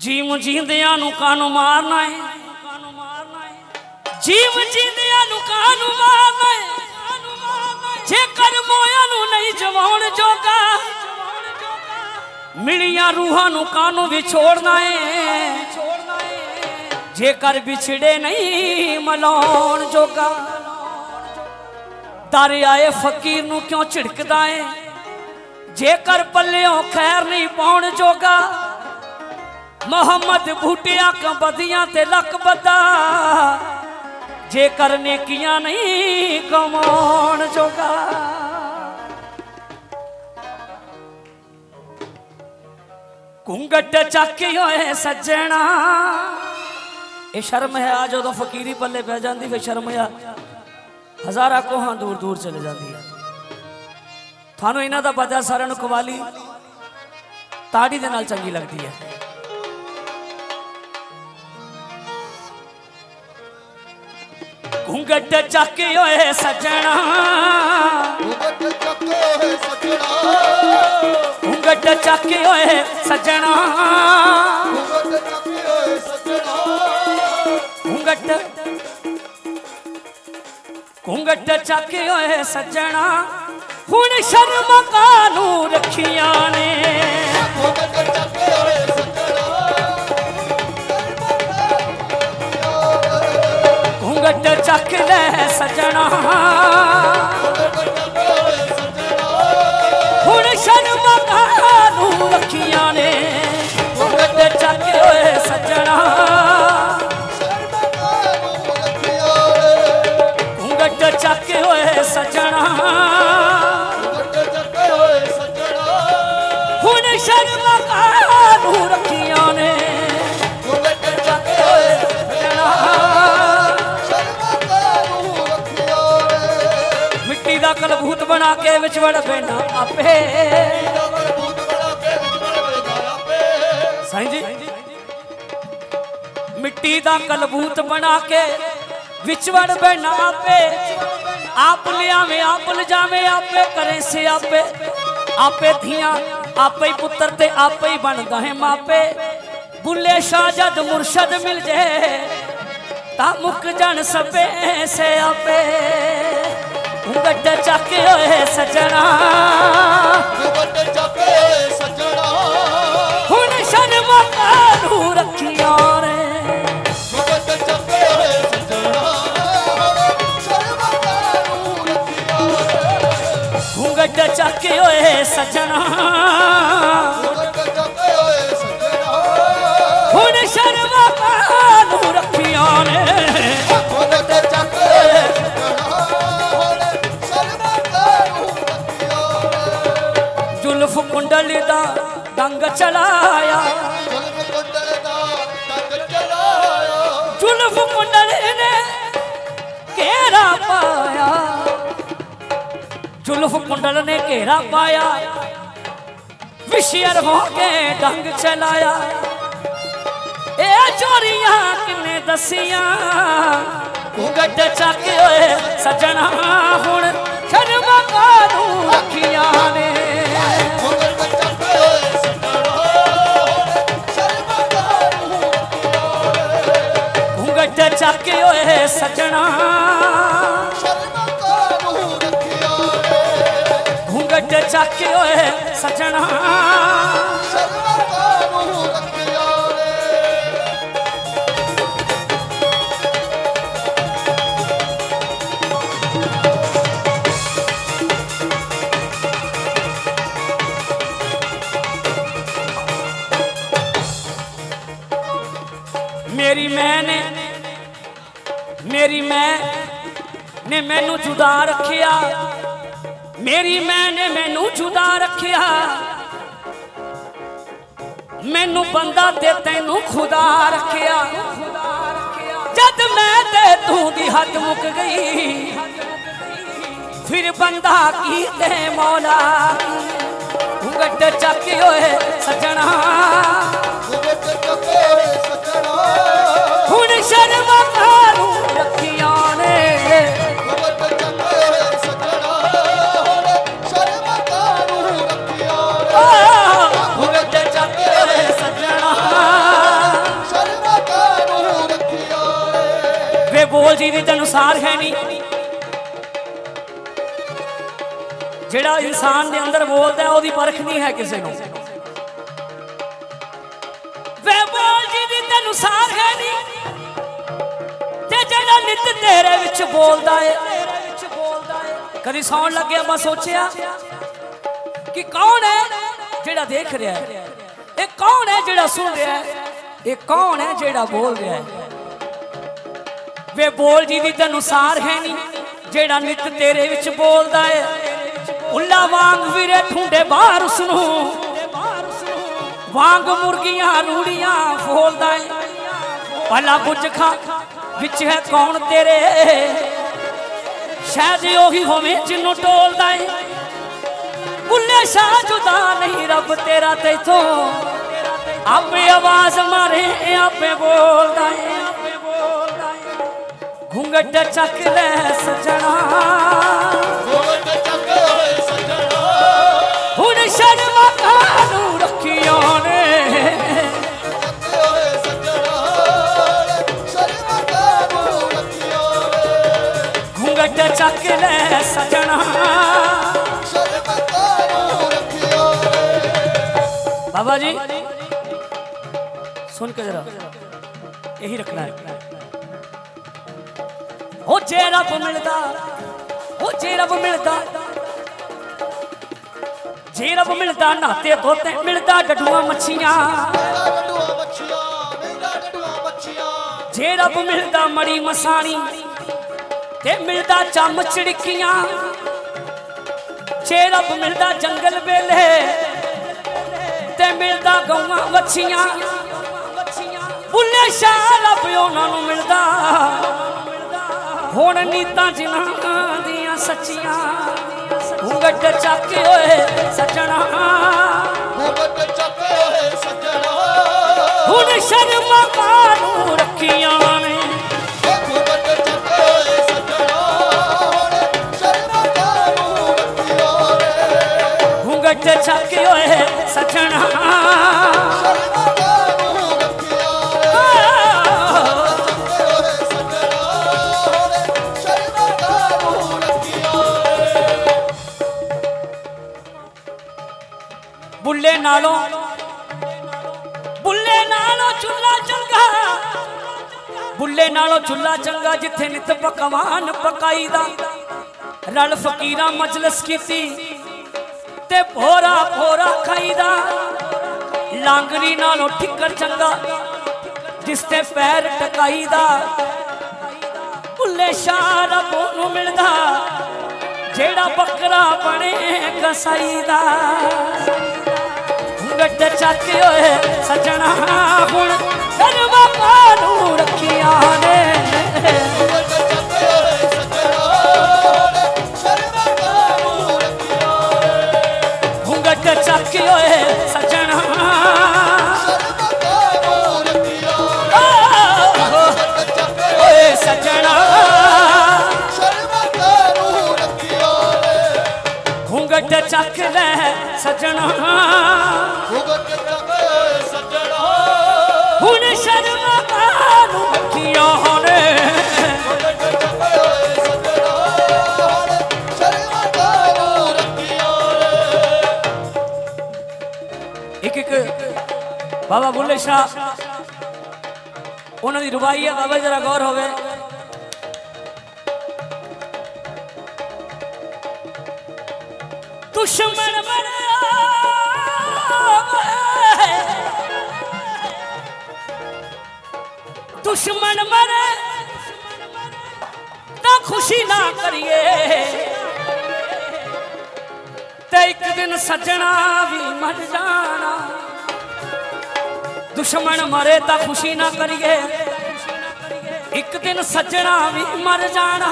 ਜੀਵ ਜੀਂਦਿਆਂ ਨੂੰ ਕਾਨੂੰ ਮਾਰਨਾ ਹੈ ਜੀਵ ਜੀਂਦਿਆਂ ਨੂੰ ਕਾਨੂੰ ਮਾਰਨਾ ਏ। ਜੇਕਰ ਮੋਇਆ ਨੂੰ ਨਹੀਂ ਜਵਾਉਣ ਜੋਗਾ, ਮਿਲੀਆਂ ਰੂਹਾਂ ਨੂੰ ਕਾਨੂੰ ਵਿਛੋੜਨਾ ਏ। ਜੇਕਰ ਵਿਛੜੇ ਨਹੀਂ ਮਲਾਉਣ ਜੋਗਾ ਦਰ ਫਕੀਰ ਨੂੰ ਕਿਉਂ ਝਿੜਕਦਾ ਏ? ਜੇਕਰ ਪੱਲਿਓਂ ਖੈਰ ਨਹੀਂ ਪਾਉਣ ਜੋਗਾ ਮੁਹੰਮਦ ਬੂਟਿਆਂ ਕੰਬਦੀਆਂ ਤੇ ਲੱਕ ਜੇਕਰ ਨੇਕੀਆਂ ਨਹੀਂ ਕਮਾਉਣ ਜੋਗਾ। ਕੁੰਗਟ ਚੱਕੀ ਹੋਏ ਸੱਜਣਾ। ਇਹ ਸ਼ਰਮ ਹੈ, ਆ ਜਦੋਂ ਫਕੀਰੀ ਪੱਲੇ ਪੈ ਜਾਂਦੀ ਫੇ ਸ਼ਰਮ ਆ। ਹਜ਼ਾਰਾਂ ਕੋਹਾਂ ਦੂਰ ਦੂਰ ਚਲੇ ਜਾਂਦੀ ਹੈ ਤੁਹਾਨੂੰ ਇਹਨਾਂ ਦਾ ਪਤਾ, ਸਾਰਿਆਂ ਨੂੰ ਕਵਾਲੀ। ਤਾੜੀ ਦੇ ਨਾਲ ਚੰਗੀ ਲੱਗਦੀ ਹੈ ਘੁੰਗਟ ਚੱਕੇ ਹੋਏ ਸੱਜਣਾ। ਉਗਟ ਚੱਕੇ ਹੋਏ ਸੱਜਣਾ। ਘੁੰਗਟ ਚੱਕੇ ਹੋਏ ਸੱਜਣਾ। ਉਗਟ ਚੱਕੇ ਹੋਏ ਸੱਜਣਾ। ਘੁੰਗਟ ਘੁੰਗਟ ਚੱਕੇ ਹੋਏ ਸੱਜਣਾ। ਹੁਣ ਸ਼ਰਮ ਕਾਨੂੰ ਰੱਖੀਆਂ ਨੇ? ਘੁੰਗਟ ਚੱਕ ਲੈ ਸੱਜਣਾ। ਹੁਣ ਸ਼ਰਮ ਕਾਨੂੰ ਰੱਖੀਆਂ ਨੇ। ਘੁੰਗਟ ਚੱਕ ਹੋਏ ਸੱਜਣਾ। ਘੁੰਗਟ ਚੱਕ ਹੋਏ ਸੱਜਣਾ। ਹੁਣ ਸ਼ਰਮ ਕਾਨੂੰ ਰੱਖੀਆਂ ਨੇ। ਮਿੱਟੀ ਦਾ ਕਲਬੂਤ ਬਣਾ ਕੇ ਵਿੱਚ ਵੜ ਆਪੇ। ਸਾਈਂ ਜੀ, ਮਿੱਟੀ ਦਾ ਕਲਬੂਤ ਬਣਾ ਕੇ ਵਿੱਚ ਬੈਣਾ ਆਪੇ। ਆਪ ਲਿਆਵੇਂ, ਆਪ ਲਜਾਵੇਂ, ਆਪੇ ਕਰੇ ਸੇ ਆਪੇ। ਆਪੇ ਧੀਆਂ, ਆਪੇ ਹੀ ਪੁੱਤਰ ਤੇ ਆਪੇ ਹੀ ਬਣਦਾ ਹੈ ਮਾਪੇ। ਬੁੱਲੇ ਸ਼ਾਹ ਜਦ ਮੁਰਸ਼ਦ ਮਿਲ ਜੇ ਤਾਂ ਮੁੱਕ ਜਾਣ ਸਭੇ ਸੇ ਆਪੇ। ਉਂਗਟ ਚੱਕ ਹੋਏ ਸਜਣਾ। ਹੁਣ ਸ਼ਰਮ ਕਾਨੂੰ ਰੱਖੀਆਂ ਰੇ। ਉਂਗਟ ਚੱਕ ਹੋਏ ਸਜਣਾ। ਹੁਣ ਡੰਗ ਚਲਾਇਆ। ਜ਼ੁਲਫ ਕੁੰਡਲ ਨੇ ਘੇਰਾ ਪਾਇਆ। ਜ਼ੁਲਫ ਕੁੰਡਲ ਨੇ ਘੇਰਾ ਪਾਇਆ। ਵਿਸ਼ਿਆਰ ਹੋ ਕੇ ਡੰਗ ਚਲਾਇਆ। ਇਹ ਚੋਰੀਆਂ ਕਿਨੇ ਦਸੀਆਂ। ਉਗਟ ਚੱਕ ਓਏ ਸਜਣਾ ਹੁਣ ਚੱਕ ਓਏ ਸਜਣਾ ਘੁੰਗਟ ਚੱਕ ਓਏ ਸਜਣਾ ਮੇਰੀ ਮੈਂ ਨੇ ਮੇਰੀ ਮੈਨੂੰ ਜੁਦਾ ਰੱਖਿਆ। ਮੇਰੀ ਮੈਂ ਨੇ ਮੈਨੂੰ ਜੁਦਾ ਰੱਖਿਆ। ਮੈਨੂੰ ਬੰਦਾ ਤੇ ਤੈਨੂੰ ਖੁਦਾ ਰੱਖਿਆ। ਜਦ ਮੈਂ ਤੇ ਤੂੰ ਦੀ ਹੱਦ ਮੁੱਕ ਗਈ ਫਿਰ ਬੰਦਾ ਕੀ ਤੇ ਮੌਲਾ? ਘੁੰਗਟ ਚੱਕ ਓਏ ਸਜਣਾ। ਹੁਣ ਸ਼ਰਮ ਕਾਨੂੰ ਬੋਲ ਜੀ ਦੀ ਅਨੁਸਾਰ ਹੈ ਨਹੀਂ। ਜਿਹੜਾ ਇਨਸਾਨ ਦੇ ਅੰਦਰ ਬੋਲਦਾ ਉਹਦੀ ਪਰਖ ਨਹੀਂ ਹੈ ਕਿਸੇ ਨੂੰ। ਵੇ ਬੋਲ ਜੀ ਦੀ ਤੈਨੂੰ ਹੈ ਨਹੀਂ। ਤੇ ਜਿਹੜਾ ਨਿਤ ਤੇਰੇ ਵਿੱਚ ਬੋਲਦਾ ਏ, ਕਦੀ ਸੌਣ ਲੱਗਿਆ ਮੈਂ ਸੋਚਿਆ ਕਿ ਕੌਣ ਹੈ ਜਿਹੜਾ ਦੇਖ ਰਿਹਾ ਹੈ? ਇਹ ਕੌਣ ਹੈ ਜਿਹੜਾ ਸੁਣ ਰਿਹਾ ਹੈ? ਇਹ ਕੌਣ ਹੈ ਜਿਹੜਾ ਬੋਲ ਰਿਹਾ ਹੈ? ਵੇ ਬੋਲ ਜੀ ਦੀ ਤੈਨੂੰ ਹੈ ਨਹੀਂ, ਜਿਹੜਾ ਨਿਤ ਤੇਰੇ ਵਿੱਚ ਬੋਲਦਾ ਏ। ਉੱਲਾ ਵਾਂਗ ਵੀਰੇ ਠੁੰਡੇ ਬਾਹਰ ਉਸ ਨੂੰ ਵਾਂਗ ਮੁਰਗੀਆਂ ਰੂੜੀਆਂ ਫੋਲਦਾ ਏ। ਭਲਾ ਬੁੱਝ ਖਾ, ਵਿੱਚ ਹੈ ਕੌਣ ਤੇਰੇ? ਸ਼ਾਇਦ ਉਹੀ ਹੋਵੇ ਜਿਹਨੂੰ ਟੋਲਦਾ ਏ। ਬੁੱਲੇ ਸ਼ਾਹ ਜੁਦਾ ਨਹੀਂ ਰੱਬ ਤੇਰਾ ਤੇਥੋਂ ਆਪੇ ਆਵਾਜ਼ ਮਾਰੇ, ਆਪੇ ਬੋਲਦਾ ਏ। ਘੁੰਗਟ ਚੱਕ ਲੈ ਸਜਣਾ ਘੁੰਗਟ ਚੱਕੇ ਹੋਏ ਸੱਜਣਾ ਹੁਣ ਸ਼ਰਮਾ ਨੇ ਰੱਖਿਓ ਘੁੰਗਟ ਚੱਕ ਲੈ ਸਜਣਾ ਬਾਬਾ ਜੀ ਸੁਣ ਕੇ ਜਰਾ ਇਹੀ ਰੱਖਣਾ ਹੈ ਉਹ ਜੇ ਰੱਬ ਮਿਲਦਾ ਉਹ ਜੇ ਰੱਬ ਮਿਲਦਾ। ਜੇ ਰੱਬ ਮਿਲਦਾ, ਨਾਤੇ ਧੋਤੇ ਮਿਲਦਾ ਡੱਡੂਆਂ ਮੱਛੀਆਂ। ਜੇ ਰੱਬ ਮਿਲਦਾ ਮੜੀ ਮਸਾਣੀ ਤੇ ਮਿਲਦਾ ਚੰਮ ਚਿੜਕੀਆਂ। ਜੇ ਰੱਬ ਮਿਲਦਾ ਜੰਗਲ ਵੇਲੇ ਤੇ ਮਿਲਦਾ ਗਊਆਂ ਵੱਛੀਆਂ ਬੁੱਲੇ ਸ਼ਾਹ ਰੱਬ ਉਹਨਾਂ ਨੂੰ ਮਿਲਦਾ। ਹੁਣ ਨੀਤਾਂ ਜਿਨ੍ਹਾਂ ਦੀਆਂ ਸੱਚੀਆਂ ਘੁੰਗਟ ਚੱਕ ਓਏ ਸੱਜਣਾ। ਘੁੰਗਟ ਚੱਕੇ ਹੋਏ ਸੱਜਣਾ। ਹੁਣ ਸ਼ਰਮਾ ਨਾਲੋਂ। ਬੁੱਲੇ ਨਾਲੋਂ ਚੁੱਲਾ ਚੰਗਾ। ਬੁੱਲੇ ਨਾਲੋਂ ਚੁੱਲਾ ਚੰਗਾ ਜਿੱਥੇ ਨਿਤ ਪਕਵਾਨ ਪਕਾਈਦਾ। ਰਲ ਫਕੀਰਾਂ ਮਜਲਿਸ ਕੀਤੀ ਤੇ ਭੋਰਾ ਭੋਰਾ ਖਾਈਦਾ। ਲਾਂਗਰੀ ਨਾਲੋਂ ਠਿੱਕਰ ਚੰਗਾ ਜਿਸ ਤੇ ਪੈਰ ਟਕਾਈਦਾ। ਬੁੱਲੇ ਸ਼ਾਹ ਰੱਬ ਨੂੰ ਮਿਲਦਾ ਜਿਹੜਾ ਬੱਕਰਾ ਬਣੇ ਕਸਾਈ ਦਾ ਘੁੰਗਟ ਚੱਕ ਓਏ ਸਜਣਾ ਹੁਣ ਦਰਵਾ ਕਾਨੂੰ ਰੱਖੀਆਂ ਨੇ। ਬਾਬਾ ਬੁੱਲੇ ਸ਼ਾਹ। ਉਹਨਾਂ ਦੀ ਰੁਬਾਈ ਹੈ ਬਾਬਾ ਜਰਾ ਗੌਰ ਹੋਵੇ। ਦੁਸ਼ਮਣ ਬਣਿਆ ਦੁਸ਼ਮਣ ਮਰੇ ਤਾਂ ਖੁਸ਼ੀ ਨਾ ਕਰੀਏ। ਤੇ ਇੱਕ ਦਿਨ ਸੱਜਣਾ ਵੀ ਮਰ ਜਾਣਾ। ਦੁਸ਼ਮਣ ਮਰੇ ਤਾਂ ਖੁਸ਼ੀ ਨਾ ਕਰੀਏ। ਇੱਕ ਦਿਨ ਸੱਜਣਾ ਵੀ ਮਰ ਜਾਣਾ।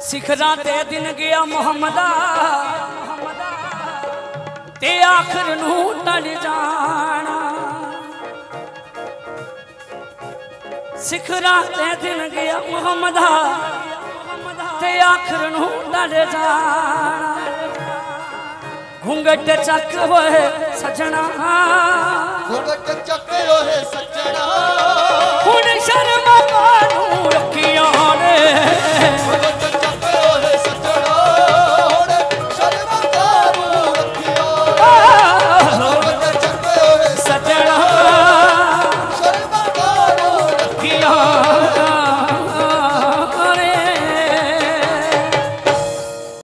ਸਿਖਰਾਂ ਤੇ ਦਿਨ ਗਿਆ ਮੁਹੰਮਦਾ। ਤੇ ਆਖਰ ਨੂੰ ਟਲ ਜਾਣਾ। ਸਿਖਰਾਂ ਤੇ ਦਿਨ ਗਿਆ ਮੁਹੰਮਦਾ। ਤੇ ਆਖਰ ਨੂੰ ਟਲ ਜਾਣਾ। घुंघट ਚੱਕ ਹੋਏ ਸਜਣਾ। ਘੁੰਘਟ ਚੱਕ ਹੋਏ ਸਜਣਾ। ਹੁਣ ਸ਼ਰਮ ਮਾਨੂਰ